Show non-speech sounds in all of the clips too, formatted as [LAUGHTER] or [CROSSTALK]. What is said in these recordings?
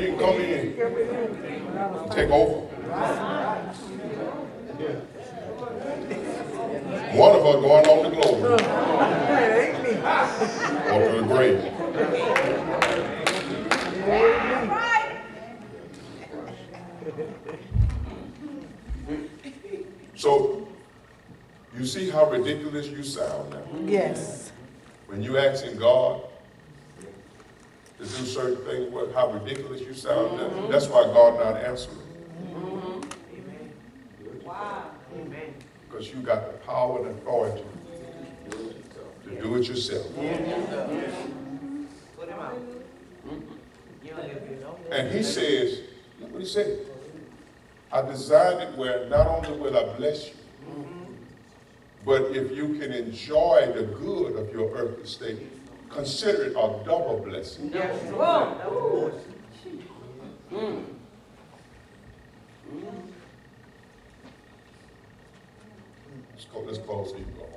You can come in take over. One of us going on to glory. Or to the grave. So, you see how ridiculous you sound now? Yes. When you asking God to do certain things, what, how ridiculous you sound now? That's why God not answering. Because you got the power and authority to do it yourself. And he says, look what he said. I designed it where not only will I bless you, but if you can enjoy the good of your earthly state, consider it a double blessing. Mm. Let's go, let's close so you can go home.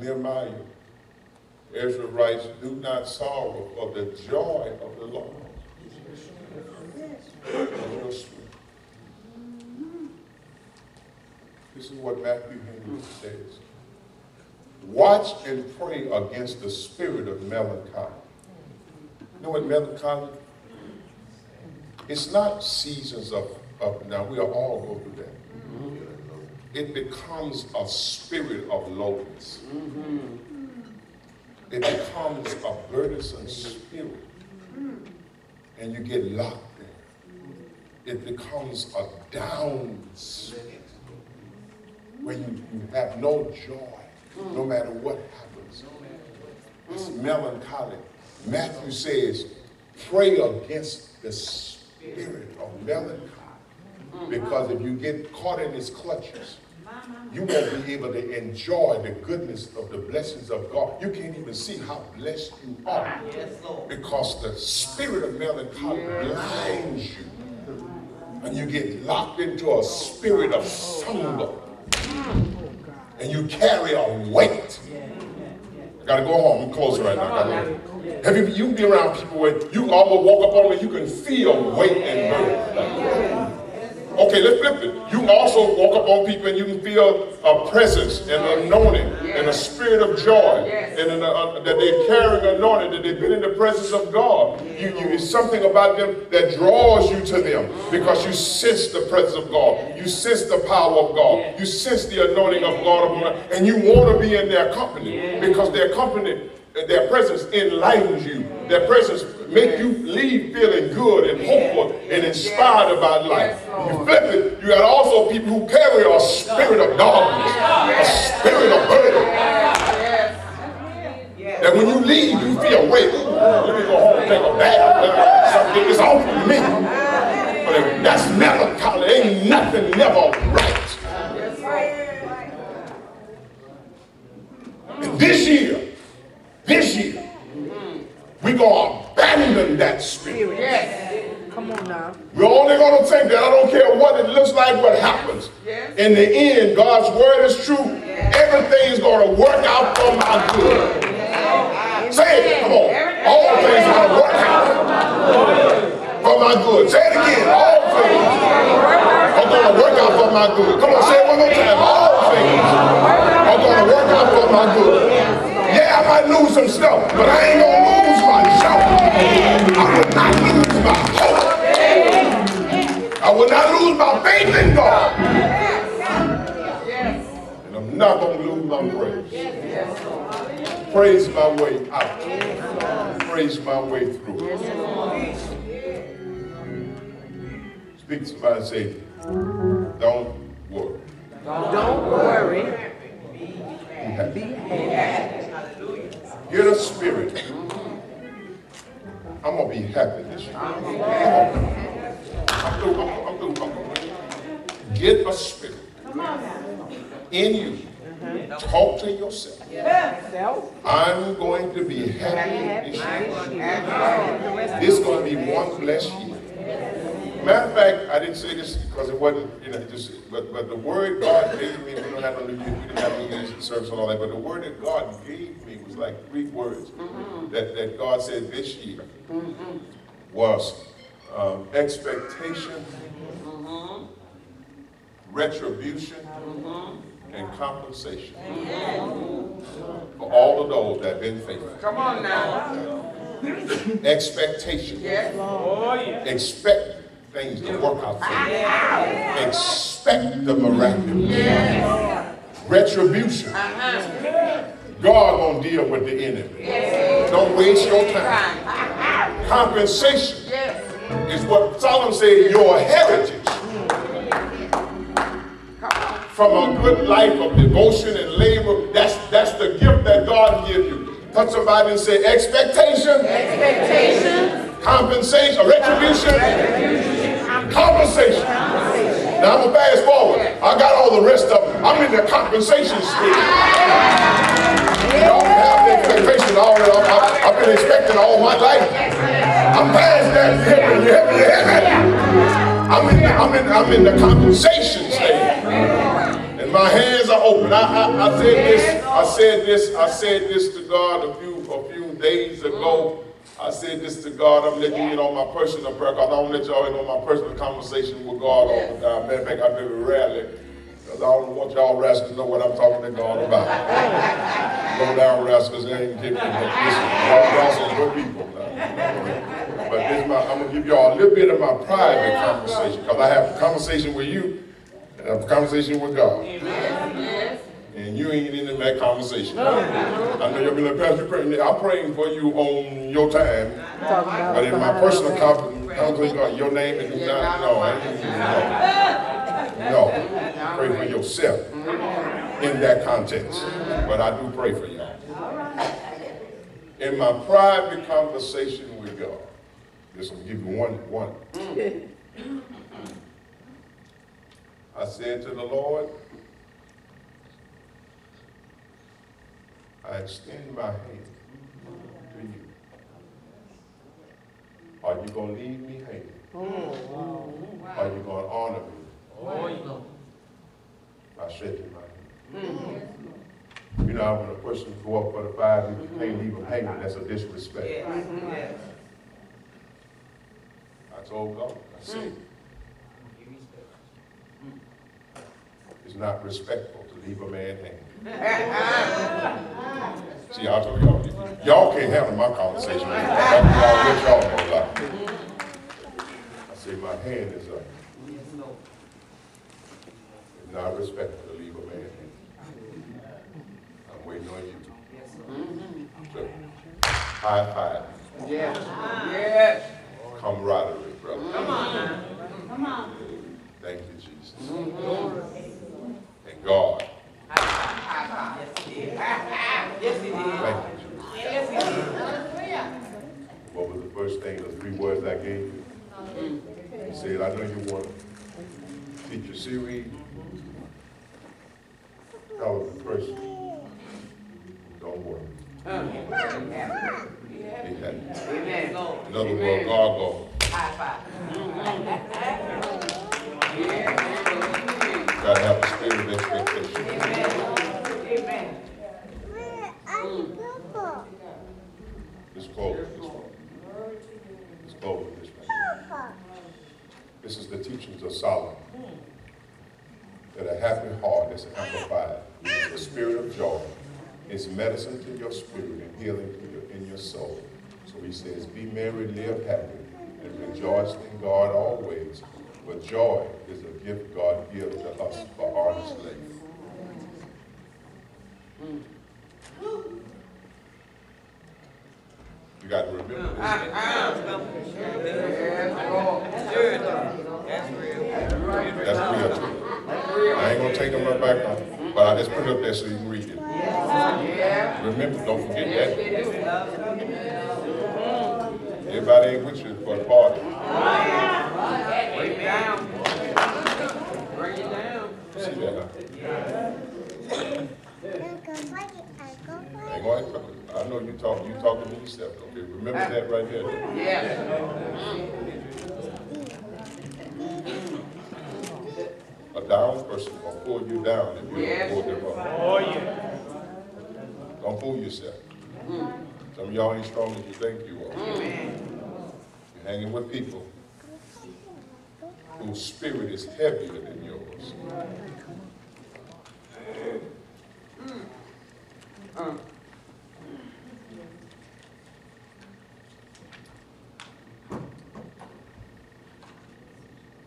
Nehemiah, Ezra writes, do not sorrow for the joy of the Lord. is your strength." This is what Matthew Henry says. Watch and pray against the spirit of melancholy. You know what melancholy? It's not seasons of, of now we are all go through that. Mm-hmm. It becomes a spirit of lowness. Mm-hmm. It becomes a burdensome spirit. Mm-hmm. And you get locked there. It becomes a down spirit where you, you have no joy no matter what happens. It's melancholy. Matthew says, pray against the spirit of melancholy. Because if you get caught in his clutches, you won't be able to enjoy the goodness of the blessings of God. You can't even see how blessed you are. Because the spirit of melancholy blinds you. And you get locked into a spirit of slumber. And you carry a weight. I gotta go home. I'm close right now. Have you, you be around people where you almost walk up on them and you can feel weight and burden. Okay, let's flip it. You also walk up on people and you can feel a presence and an anointing and a spirit of joy and an, uh, that they're carrying anointing, that they've been in the presence of God. You, you, it's something about them that draws you to them because you sense the presence of God. You sense the power of God. You sense the anointing of God upon them, and you want to be in their company because their company, their presence enlightens you. Their presence make you leave feeling good and hopeful and inspired about life. You flip it, you got also people who carry a spirit of darkness, a spirit of burden. That when you leave, you feel, wait, let me go home and take a bath. Something is off of me. But that's melancholy. Ain't nothing never right. And this year, this year, we're going to abandon that spirit. Come on now. We're only going to think that I don't care what it looks like, what happens. In the end, God's word is true. Everything's going to work out for my good. Say it, come on. All things are going to work out for my good. Say it again. All things are going to work out for my good. Come on, say it one more time. All things are going to work out for my good. Might lose some stuff, but I ain't to lose my joy. I will not lose my hope. I will not lose my faith in God. And I'm not to lose my praise. Praise my way out. Praise my way through. Speak to somebody and say, don't worry. Don't worry. Be happy. Be happy. Get a spirit. Mm-hmm. I'm gonna be happy this year. I'm through, I'm, I'm through, I'm through. Get a spirit in you. Mm-hmm. Talk to yourself. I'm going to be happy Happy this this year. This is going to be one blessed year. Matter of fact, I didn't say this because it wasn't, you know, just, but, but the word God gave me, we don't have no, we didn't have no music service and all that, but the word that God gave me was like three words that, that God said this year was um, expectation, retribution, and compensation for all of those that have been faithful. Come on now. Expectation. Yes. Oh, yeah. Expect things to work out for you. Expect the miraculous. Retribution. God gonna deal with the enemy. Don't waste your time. Compensation is what Solomon said, your heritage. From a good life of devotion and labor, that's that's the gift that God gives you. Touch somebody and say expectation, Expectation. compensation, retribution, compensation. Now I'm gonna fast forward. I got all rest of them. I'm in the compensation spirit. Don't have the expectation all that I've, I've- been expecting all my life. I'm past that. You hear me? I'm in, the, I'm in, I'm in the compensation stage. And my hands are open. I, I, I said this, I said this, I said this to God a few, a few days ago. I said this to God, I'm letting you know my personal prayer, because I don't let y'all know my personal conversation with God all the time. Matter of fact, I very rarely, because I don't want y'all rascals to know what I'm talking to God about. Go down rascals, they ain't giving me listen, y'all, y'all good people. now. But this my, I'm gonna give y'all a little bit of my private conversation, because I have a conversation with you, and I have a conversation with God. And you ain't in that conversation. I know you'll be like, Pastor, pray- I'm praying for you on your time. But in my personal conversation, your name is not, no, I ain't- no. No, pray for yourself mm-hmm. in that context. But I do pray for y'all. In my private conversation with God, just gonna give you one, one. [LAUGHS] I said to the Lord, I extend my hand to you. Are you gonna leave me hanging? Oh, Are you gonna honor me? Oh, I shaking my head. Mm. You know, when a person go up for the five, you can't leave them hanging, that's a disrespect. I told God, I said, mm. Mm. it's not respectful to leave a man hanging. [LAUGHS] See, I told y'all, y'all can't handle my conversation. I'll let y'all know. I say, my hand is up. It's not respectful to leave a man. I'm waiting on you. So, High five, Yes. Yes. camaraderie, brother. Come on Come on. Thank you, Jesus. And God, Yes, he did. thank you, Jesus. Yes, he did. What was the first thing, the three words I gave you? He said, I know you want to teach your That was the first. Don't worry. Had. Amen. In other words, God go, gotta have a spirit of expectation. Amen. This one. Let's close with this one. This is the teachings of Solomon. That a happy heart is amplified. with The spirit of joy is medicine to your spirit and healing to your, in your soul. So he says, be merry, live happy, and rejoice in God always. For joy is a gift God gives to us for honest labor. You got to remember this. Yes, Lord. That's real too. I ain't gonna take them right back on, but I just put it up there so you can read it. Remember, don't forget that. Everybody ain't with you for the party. Bring it down. Bring it down. See that? gonna, I know you talk, you talking to yourself, okay? Remember that right there. Yeah. A down person will pull you down if you Yes. don't pull them up. Oh, yeah. Don't fool yourself. Some of y'all ain't strong as you think you are. You're hanging with people whose spirit is heavier than yours.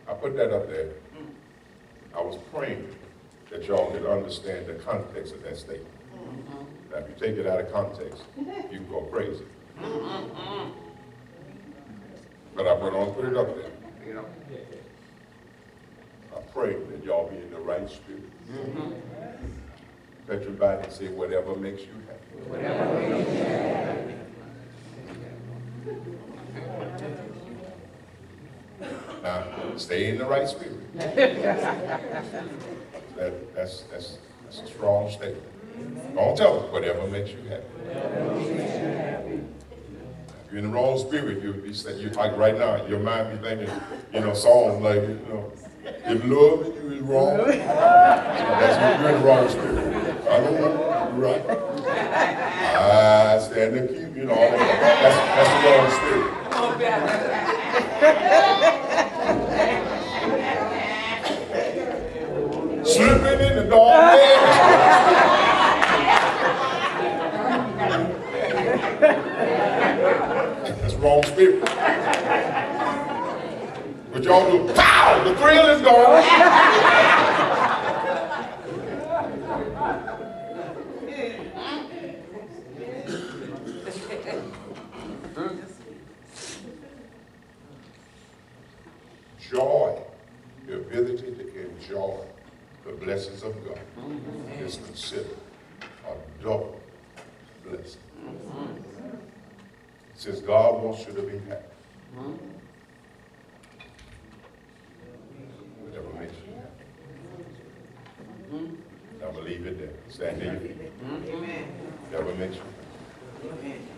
I put that up there. I was praying that y'all could understand the context of that statement. Mm-hmm. Now, if you take it out of context, you can go crazy. Mm-hmm. But I went on, put it up there. You know. I pray that y'all be in the right spirit. Mm-hmm. Touch your body and say whatever makes you happy. Now, stay in the right spirit. [LAUGHS] That, that's, that's, that's a strong statement. Don't tell them whatever makes you happy. If you're in the wrong spirit, you'll be saying, you like right now, your mind be thinking, you know, songs like, you know, if loving you is wrong, that's when you're in the wrong spirit. I don't know, you're right. I stand accused, you know. That's, that's the wrong spirit. Slipping in the dark That's the wrong spirit. But y'all do, pow, the thrill is gone. Joy, the ability to enjoy the blessings of God is considered a double blessing. Since God wants you to be happy. Whatever makes you happy. I'm gonna leave it there. Stand there. Whatever makes you happy.